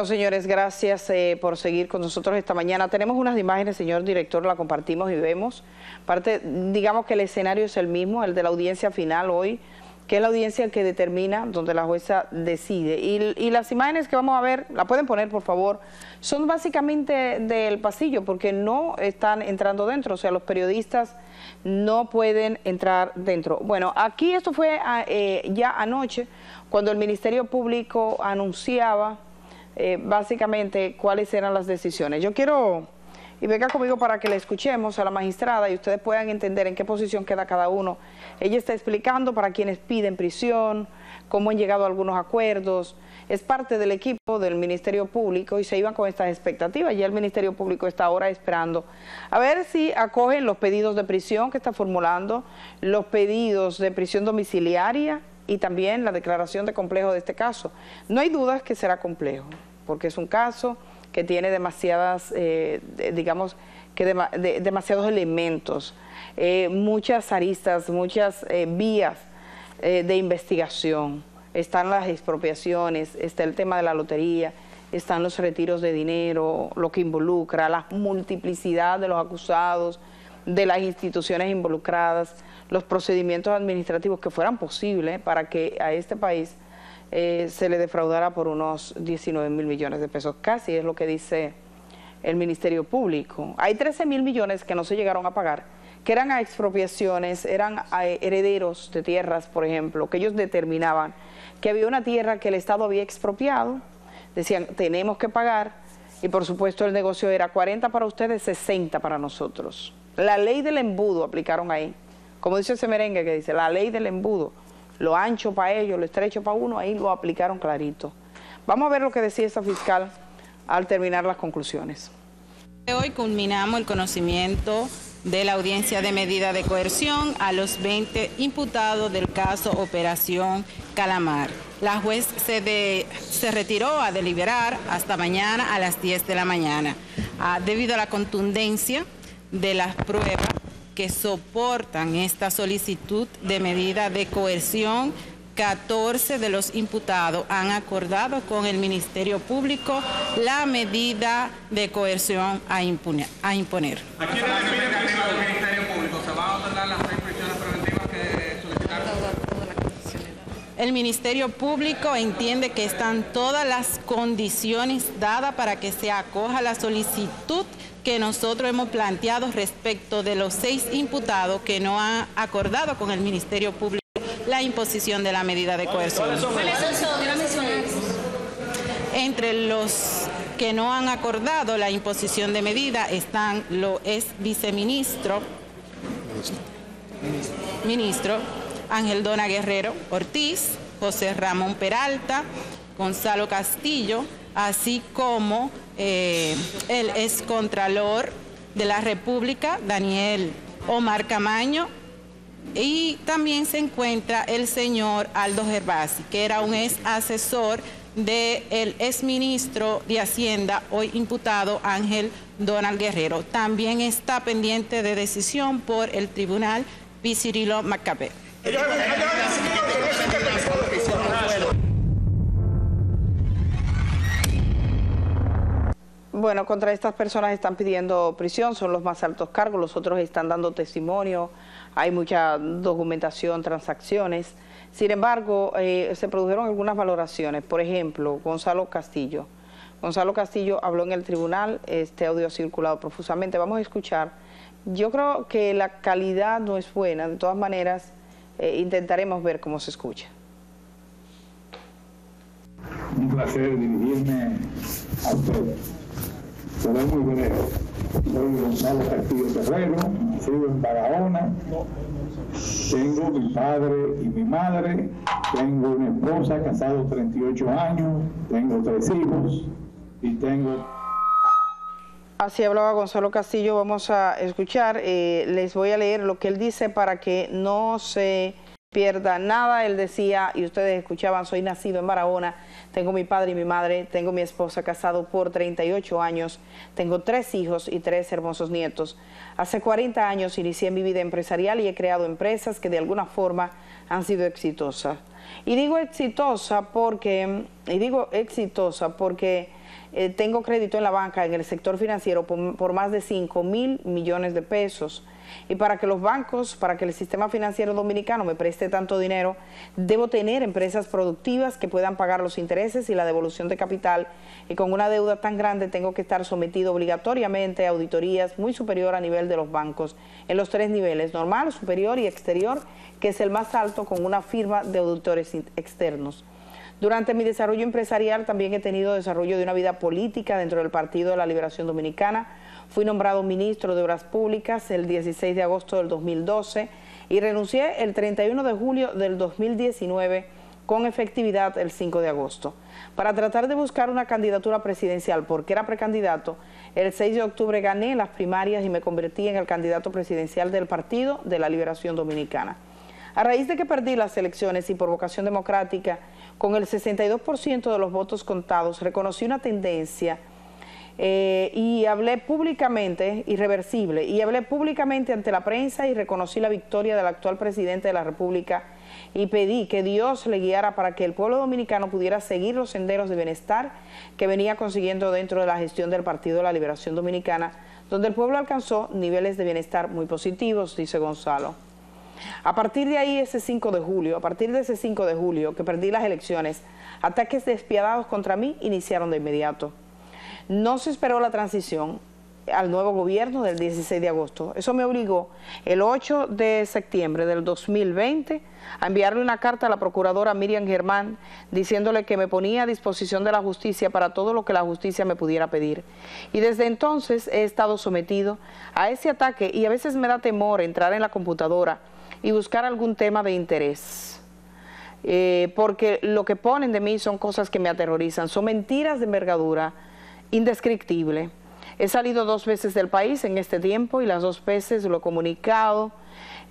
Bueno, señores, gracias eh, por seguir con nosotros esta mañana. Tenemos unas imágenes, señor director, la compartimos y vemos. Parte, digamos que el escenario es el mismo, el de la audiencia final hoy, que es la audiencia que determina, donde la jueza decide. Y, las imágenes que vamos a ver, la pueden poner, por favor, son básicamente del pasillo, porque no están entrando dentro, o sea, los periodistas no pueden entrar dentro. Bueno, aquí esto fue ah, eh, ya anoche, cuando el Ministerio Público anunciaba eh, básicamente cuáles eran las decisiones. Yo quiero, y venga conmigo para que le escuchemos a la magistrada y ustedes puedan entender en qué posición queda cada uno. Ella está explicando para quienes piden prisión, cómo han llegado a algunos acuerdos. Es parte del equipo del Ministerio Público y se iban con estas expectativas. Ya el Ministerio Público está ahora esperando a ver si acogen los pedidos de prisión que está formulando, los pedidos de prisión domiciliaria y también la declaración de complejo de este caso. No hay dudas que será complejo, porque es un caso que tiene demasiadas, eh, digamos, que demasiados elementos, eh, muchas aristas, muchas eh, vías de investigación. Están las expropiaciones, está el tema de la lotería, están los retiros de dinero, lo que involucra, la multiplicidad de los acusados, de las instituciones involucradas, los procedimientos administrativos que fueran posibles para que a este país eh, se le defraudara por unos 19 mil millones de pesos. Casi es lo que dice el Ministerio Público. Hay 13 mil millones que no se llegaron a pagar, que eran a expropiaciones, eran a herederos de tierras, por ejemplo, que ellos determinaban que había una tierra que el Estado había expropiado, decían, tenemos que pagar, y por supuesto el negocio era 40 para ustedes, 60 para nosotros. La ley del embudo aplicaron ahí. Como dice ese merengue que dice, la ley del embudo, lo ancho para ellos, lo estrecho para uno, ahí lo aplicaron clarito. Vamos a ver lo que decía esa fiscal al terminar las conclusiones. Hoy culminamos el conocimiento de la audiencia de medida de coerción a los 20 imputados del caso Operación Calamar. La juez se, retiró a deliberar hasta mañana a las 10 de la mañana. Ah, debido a la contundencia de las pruebas que soportan esta solicitud de medida de coerción, 14 de los imputados han acordado con el Ministerio Público la medida de coerción a, imponer. A imponer. ¿A quién el Ministerio Público? ¿Se van a otorgar las restricciones preventivas que solicitaron? El Ministerio Público entiende que están todas las condiciones dadas para que se acoja la solicitud que nosotros hemos planteado respecto de los seis imputados que no han acordado con el Ministerio Público la imposición de la medida de coerción. Entre los que no han acordado la imposición de medida están lo ex viceministro, ministro Ángel Dona Guerrero Ortiz, José Ramón Peralta, Gonzalo Castillo, así como eh, el excontralor de la República, Daniel Omar Camaño, y también se encuentra el señor Aldo Gervasi, que era un ex asesor del exministro de Hacienda, hoy imputado Ángel Donald Guerrero. También está pendiente de decisión por el Tribunal Vicirilo Macabé. Bueno, contra estas personas están pidiendo prisión, son los más altos cargos, los otros están dando testimonio, hay mucha documentación, transacciones. Sin embargo, eh, se produjeron algunas valoraciones. Por ejemplo, Gonzalo Castillo. Gonzalo Castillo habló en el tribunal, este audio ha circulado profusamente. Vamos a escuchar. Yo creo que la calidad no es buena, de todas maneras eh, intentaremos ver cómo se escucha. Un placer dirigirme a ustedes soy muy breve. Soy Gonzalo Castillo Terrero, nacido en Barahona. Tengo mi padre y mi madre. Tengo una esposa, casado 38 años. Tengo tres hijos y tengo Así hablaba Gonzalo Castillo, vamos a escuchar, eh, les voy a leer lo que él dice para que no se pierda nada. Él decía, y ustedes escuchaban, soy nacido en Barahona, tengo mi padre y mi madre, tengo mi esposa casado por 38 años, tengo tres hijos y tres hermosos nietos. Hace 40 años inicié mi vida empresarial y he creado empresas que de alguna forma han sido exitosas. Y digo exitosa porque, y digo exitosa porque eh, tengo crédito en la banca, en el sector financiero, por, más de 5 mil millones de pesos. Y para que los bancos, para que el sistema financiero dominicano me preste tanto dinero, debo tener empresas productivas que puedan pagar los intereses y la devolución de capital. Y con una deuda tan grande tengo que estar sometido obligatoriamente a auditorías muy superior a nivel de los bancos, en los tres niveles, normal, superior y exterior, que es el más alto con una firma de auditores externos. Durante mi desarrollo empresarial también he tenido desarrollo de una vida política dentro del Partido de la Liberación Dominicana. Fui nombrado ministro de Obras Públicas el 16 de agosto del 2012 y renuncié el 31 de julio del 2019 con efectividad el 5 de agosto. Para tratar de buscar una candidatura presidencial, porque era precandidato, el 6 de octubre gané las primarias y me convertí en el candidato presidencial del Partido de la Liberación Dominicana. A raíz de que perdí las elecciones y por vocación democrática, con el 62% de los votos contados, reconocí una tendencia eh, y hablé públicamente, irreversible, y hablé públicamente ante la prensa y reconocí la victoria del actual presidente de la República y pedí que Dios le guiara para que el pueblo dominicano pudiera seguir los senderos de bienestar que venía consiguiendo dentro de la gestión del Partido de la Liberación Dominicana, donde el pueblo alcanzó niveles de bienestar muy positivos, dice Gonzalo. A partir de ahí, ese 5 de julio, a partir de ese 5 de julio que perdí las elecciones, ataques despiadados contra mí iniciaron de inmediato. No se esperó la transición al nuevo gobierno del 16 de agosto. Eso me obligó el 8 de septiembre del 2020 a enviarle una carta a la procuradora Miriam Germán diciéndole que me ponía a disposición de la justicia para todo lo que la justicia me pudiera pedir. Y desde entonces he estado sometido a ese ataque y a veces me da temor entrar en la computadora y buscar algún tema de interés. Eh, porque lo que ponen de mí son cosas que me aterrorizan, son mentiras de envergadura indescriptible. He salido dos veces del país en este tiempo y las dos veces lo he comunicado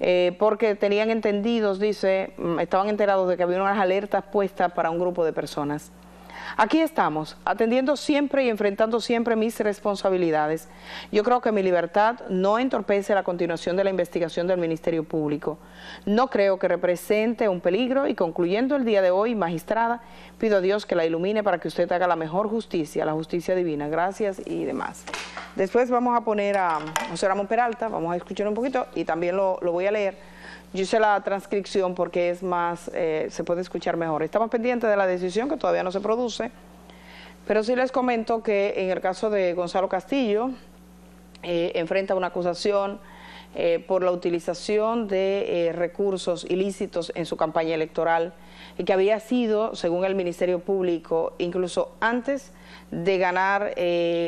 eh, porque tenían entendidos, dice, mm, estaban enterados de que había unas alertas puestas para un grupo de personas. Aquí estamos, atendiendo siempre y enfrentando siempre mis responsabilidades. Yo creo que mi libertad no entorpece la continuación de la investigación del Ministerio Público. No creo que represente un peligro y concluyendo el día de hoy, magistrada, pido a Dios que la ilumine para que usted haga la mejor justicia, la justicia divina. Gracias y demás. Después vamos a poner a José Ramón Peralta, vamos a escuchar un poquito y también lo, lo voy a leer yo hice la transcripción porque es más, eh, se puede escuchar mejor. Estamos pendientes de la decisión que todavía no se produce, pero sí les comento que en el caso de Gonzalo Castillo, eh, enfrenta una acusación eh, por la utilización de recursos ilícitos en su campaña electoral y que había sido, según el Ministerio Público, incluso antes de ganar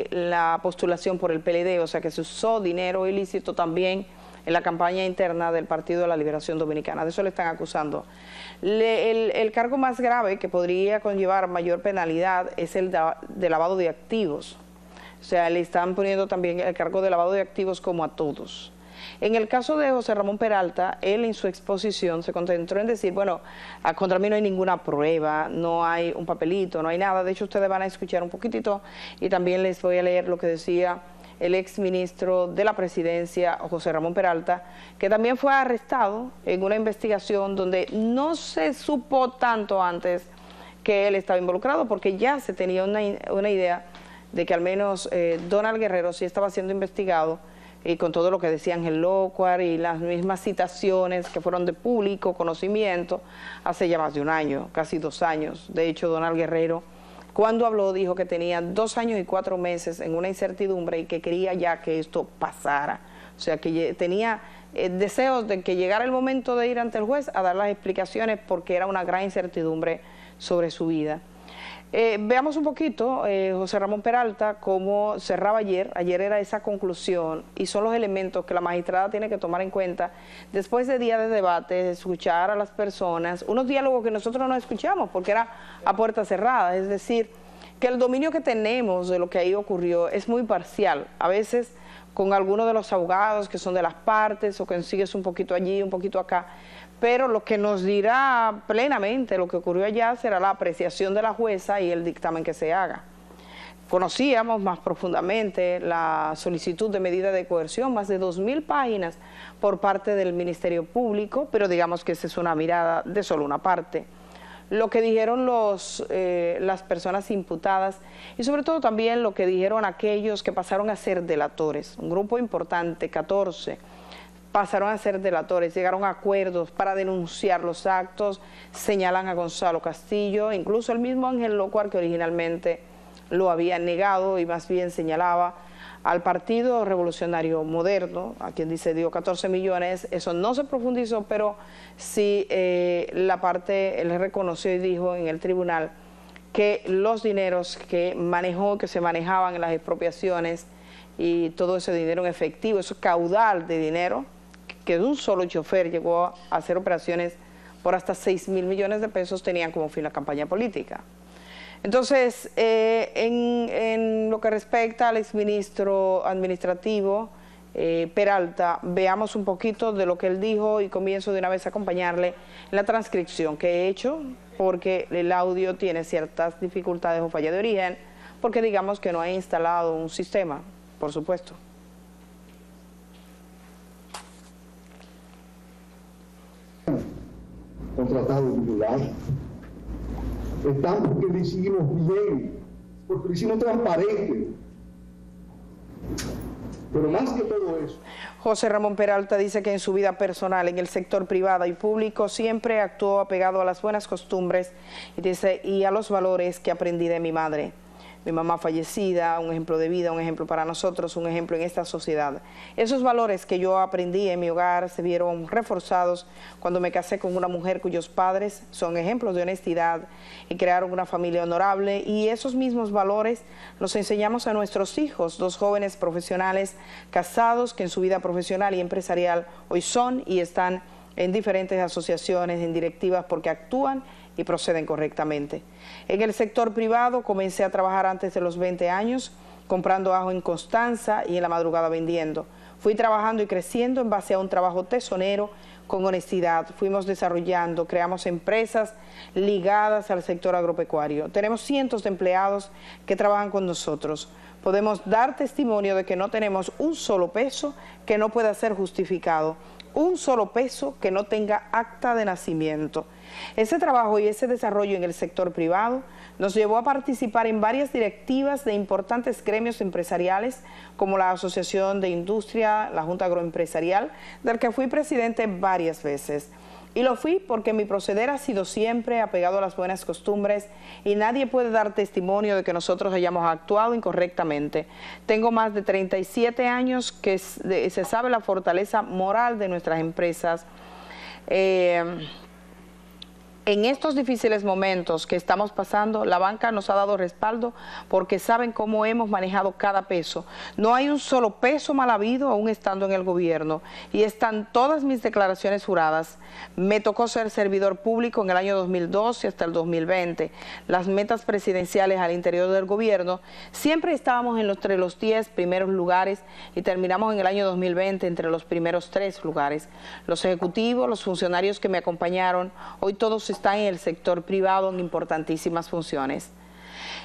la postulación por el PLD, o sea que se usó dinero ilícito también en la campaña interna del Partido de la Liberación Dominicana. De eso le están acusando. el, cargo más grave que podría conllevar mayor penalidad es el de, lavado de activos. O sea, le están poniendo también el cargo de lavado de activos como a todos. En el caso de José Ramón Peralta, él en su exposición se concentró en decir, bueno, contra mí no hay ninguna prueba, no hay un papelito, no hay nada. De hecho, ustedes van a escuchar un poquitito y también les voy a leer lo que decía el ex ministro de la presidencia, José Ramón Peralta, que también fue arrestado en una investigación donde no se supo tanto antes que él estaba involucrado, porque ya se tenía una, idea de que al menos eh, Donald Guerrero sí estaba siendo investigado y con todo lo que decía Ángel Locuar y las mismas citaciones que fueron de público conocimiento hace ya más de un año, casi dos años. De hecho, Donald Guerrero cuando habló dijo que tenía dos años y cuatro meses en una incertidumbre y que quería ya que esto pasara. O sea, que tenía eh, deseos de que llegara el momento de ir ante el juez a dar las explicaciones porque era una gran incertidumbre sobre su vida. Eh, veamos un poquito, eh, José Ramón Peralta, cómo cerraba ayer. Ayer era esa conclusión y son los elementos que la magistrada tiene que tomar en cuenta después de días de debate, de escuchar a las personas, unos diálogos que nosotros no escuchamos porque era a puerta cerrada, es decir, que el dominio que tenemos de lo que ahí ocurrió es muy parcial. A veces con algunos de los abogados que son de las partes o que sigues un poquito allí, un poquito acá pero lo que nos dirá plenamente lo que ocurrió allá será la apreciación de la jueza y el dictamen que se haga. Conocíamos más profundamente la solicitud de medida de coerción, más de 2.000 páginas por parte del Ministerio Público, pero digamos que esa es una mirada de solo una parte. lo que dijeron los, eh, las personas imputadas y sobre todo también lo que dijeron aquellos que pasaron a ser delatores, un grupo importante, 14, pasaron a ser delatores, llegaron a acuerdos para denunciar los actos, señalan a Gonzalo Castillo, incluso el mismo Ángel Locuar que originalmente lo había negado y más bien señalaba al Partido Revolucionario Moderno, a quien dice dio 14 millones, eso no se profundizó, pero sí eh, la parte, él reconoció y dijo en el tribunal que los dineros que manejó, que se manejaban en las expropiaciones y todo ese dinero en efectivo, ese caudal de dinero, que de un solo chofer llegó a hacer operaciones por hasta 6 mil millones de pesos, tenían como fin la campaña política. Entonces, eh, en, lo que respecta al exministro administrativo eh, Peralta, veamos un poquito de lo que él dijo y comienzo de una vez a acompañarle en la transcripción que he hecho, porque el audio tiene ciertas dificultades o falla de origen, porque digamos que no ha instalado un sistema, por supuesto. Contratado titular Estamos porque lo hicimos bien, porque lo hicimos transparente. Pero más que todo eso. José Ramón Peralta dice que en su vida personal, en el sector privado y público, siempre actuó apegado a las buenas costumbres y, dice, y a los valores que aprendí de mi madre mi mamá fallecida, un ejemplo de vida, un ejemplo para nosotros, un ejemplo en esta sociedad. Esos valores que yo aprendí en mi hogar se vieron reforzados cuando me casé con una mujer cuyos padres son ejemplos de honestidad y crearon una familia honorable y esos mismos valores los enseñamos a nuestros hijos, dos jóvenes profesionales casados que en su vida profesional y empresarial hoy son y están en diferentes asociaciones, en directivas, porque actúan y proceden correctamente. En el sector privado comencé a trabajar antes de los 20 años, comprando ajo en Constanza y en la madrugada vendiendo. Fui trabajando y creciendo en base a un trabajo tesonero con honestidad. Fuimos desarrollando, creamos empresas ligadas al sector agropecuario. Tenemos cientos de empleados que trabajan con nosotros. Podemos dar testimonio de que no tenemos un solo peso que no pueda ser justificado, un solo peso que no tenga acta de nacimiento. Ese trabajo y ese desarrollo en el sector privado nos llevó a participar en varias directivas de importantes gremios empresariales como la Asociación de Industria, la Junta Agroempresarial, del que fui presidente varias veces. Y lo fui porque mi proceder ha sido siempre apegado a las buenas costumbres y nadie puede dar testimonio de que nosotros hayamos actuado incorrectamente. Tengo más de 37 años que se sabe la fortaleza moral de nuestras empresas. Eh, en estos difíciles momentos que estamos pasando, la banca nos ha dado respaldo porque saben cómo hemos manejado cada peso. No hay un solo peso mal habido aún estando en el gobierno y están todas mis declaraciones juradas. Me tocó ser servidor público en el año 2012 hasta el 2020. Las metas presidenciales al interior del gobierno siempre estábamos entre los 10 primeros lugares y terminamos en el año 2020 entre los primeros tres lugares. Los ejecutivos, los funcionarios que me acompañaron, hoy todos están en el sector privado en importantísimas funciones.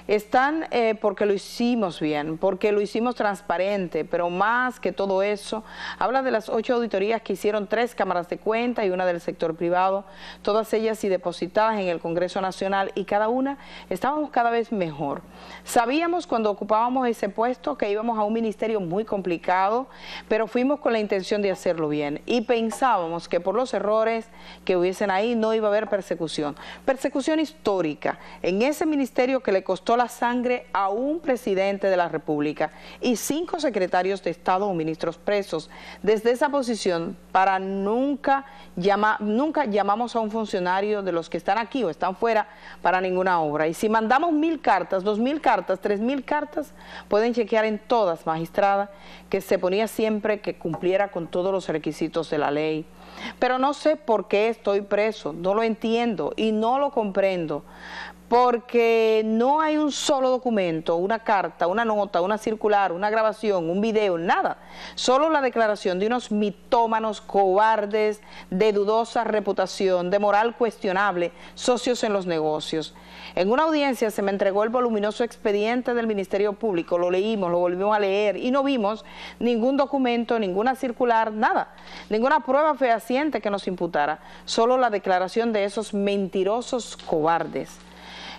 Están eh, porque lo hicimos bien, porque lo hicimos transparente, pero más que todo eso, habla de las ocho auditorías que hicieron tres cámaras de cuenta y una del sector privado, todas ellas y depositadas en el Congreso Nacional y cada una estábamos cada vez mejor. Sabíamos cuando ocupábamos ese puesto que íbamos a un ministerio muy complicado, pero fuimos con la intención de hacerlo bien y pensábamos que por los errores que hubiesen ahí no iba a haber persecución. Persecución histórica en ese ministerio que le costó la sangre a un presidente de la República y cinco secretarios de Estado o ministros presos. Desde esa posición, para nunca, nunca llamamos a un funcionario de los que están aquí o están fuera para ninguna obra. Y si mandamos mil cartas, dos mil cartas, tres mil cartas, pueden chequear en todas, magistrada, que se ponía siempre que cumpliera con todos los requisitos de la ley. Pero no sé por qué estoy preso, no lo entiendo y no lo comprendo porque no hay un solo documento, una carta, una nota, una circular, una grabación, un video, nada. Solo la declaración de unos mitómanos cobardes, de dudosa reputación, de moral cuestionable, socios en los negocios. En una audiencia se me entregó el voluminoso expediente del Ministerio Público, lo leímos, lo volvimos a leer y no vimos ningún documento, ninguna circular, nada, ninguna prueba fehaciente que nos imputara, solo la declaración de esos mentirosos cobardes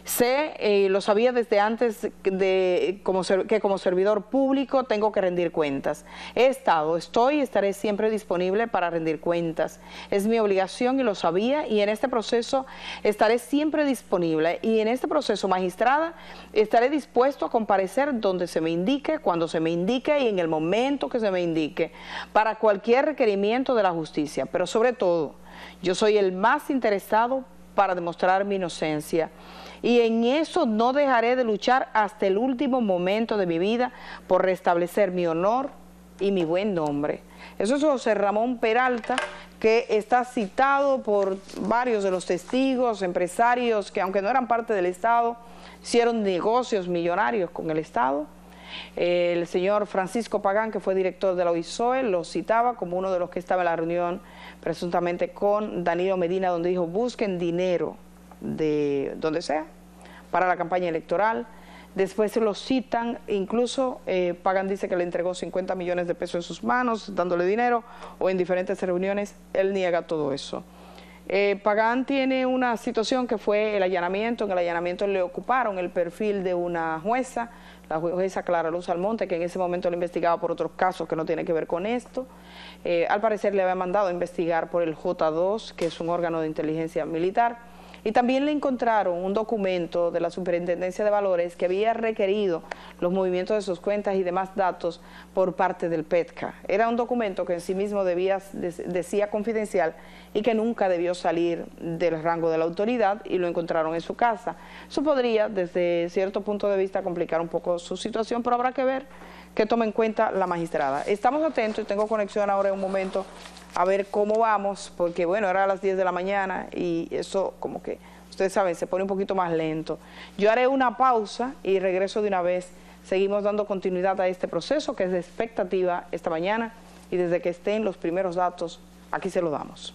Sé, eh, lo sabía desde antes de como que como servidor público tengo que rendir cuentas. He estado, estoy y estaré siempre disponible para rendir cuentas. Es mi obligación y lo sabía y en este proceso estaré siempre disponible y en este proceso magistrada estaré dispuesto a comparecer donde se me indique, cuando se me indique y en el momento que se me indique para cualquier requerimiento de la justicia. Pero sobre todo, yo soy el más interesado para demostrar mi inocencia y en eso no dejaré de luchar hasta el último momento de mi vida por restablecer mi honor y mi buen nombre. Eso es José Ramón Peralta, que está citado por varios de los testigos, empresarios que aunque no eran parte del Estado, hicieron negocios millonarios con el Estado. El señor Francisco Pagán, que fue director de la OISOE, lo citaba como uno de los que estaba en la reunión presuntamente con Danilo Medina, donde dijo, busquen dinero de donde sea para la campaña electoral. Después se lo citan, incluso eh, Pagan dice que le entregó 50 millones de pesos en sus manos, dándole dinero, o en diferentes reuniones, él niega todo eso. Eh, Pagán tiene una situación que fue el allanamiento, en el allanamiento le ocuparon el perfil de una jueza, la jueza Clara Luz Almonte, que en ese momento le investigaba por otros casos que no tienen que ver con esto. Eh, al parecer le había mandado a investigar por el J2, que es un órgano de inteligencia militar, y también le encontraron un documento de la Superintendencia de Valores que había requerido los movimientos de sus cuentas y demás datos por parte del PETCA. Era un documento que en sí mismo debía, decía confidencial y que nunca debió salir del rango de la autoridad y lo encontraron en su casa. Eso podría, desde cierto punto de vista, complicar un poco su situación, pero habrá que ver que tome en cuenta la magistrada. Estamos atentos y tengo conexión ahora en un momento a ver cómo vamos, porque bueno, era a las 10 de la mañana y eso como que, ustedes saben, se pone un poquito más lento. Yo haré una pausa y regreso de una vez. Seguimos dando continuidad a este proceso que es de expectativa esta mañana y desde que estén los primeros datos, aquí se los damos.